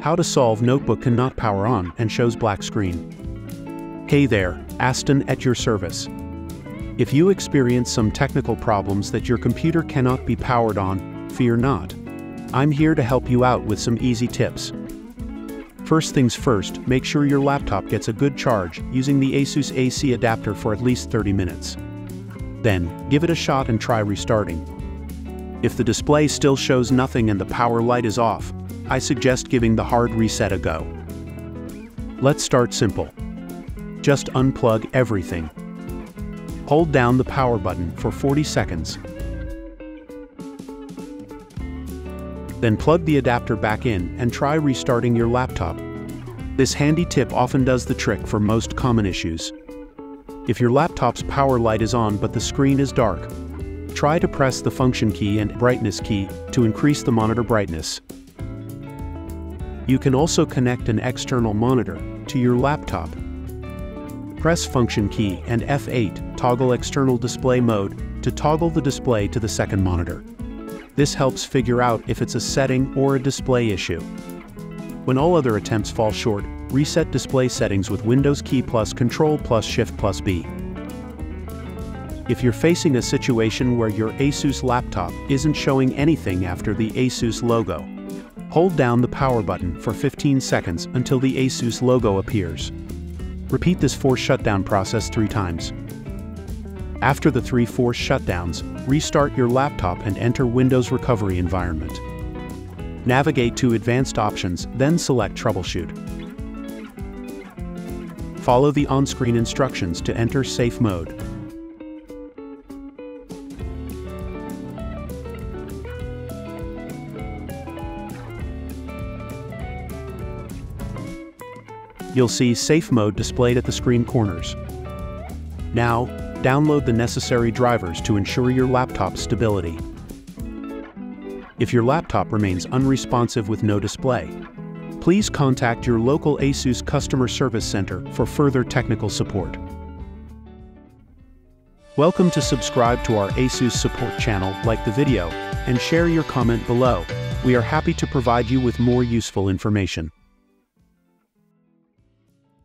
How to solve notebook cannot power on and shows black screen. Hey there, Aston at your service. If you experience some technical problems that your computer cannot be powered on, fear not. I'm here to help you out with some easy tips. First things first, make sure your laptop gets a good charge using the ASUS AC adapter for at least 30 minutes. Then, give it a shot and try restarting. If the display still shows nothing and the power light is off, I suggest giving the hard reset a go. Let's start simple. Just unplug everything. Hold down the power button for 40 seconds. Then plug the adapter back in and try restarting your laptop. This handy tip often does the trick for most common issues. If your laptop's power light is on but the screen is dark, Try to press the function key and brightness key to increase the monitor brightness. You can also connect an external monitor to your laptop. Press function key and F8 toggle external display mode to toggle the display to the second monitor. This helps figure out if it's a setting or a display issue. When all other attempts fall short, reset display settings with Windows key plus Control plus Shift plus B. If you're facing a situation where your ASUS laptop isn't showing anything after the ASUS logo, hold down the power button for 15 seconds until the ASUS logo appears. Repeat this force shutdown process three times. After the three force shutdowns, restart your laptop and enter Windows Recovery Environment. Navigate to Advanced Options, then select Troubleshoot. Follow the on-screen instructions to enter Safe Mode. You'll see Safe Mode displayed at the screen corners. Now, download the necessary drivers to ensure your laptop's stability. If your laptop remains unresponsive with no display, please contact your local ASUS Customer Service Center for further technical support. Welcome to subscribe to our ASUS support channel, like the video, and share your comment below. We are happy to provide you with more useful information.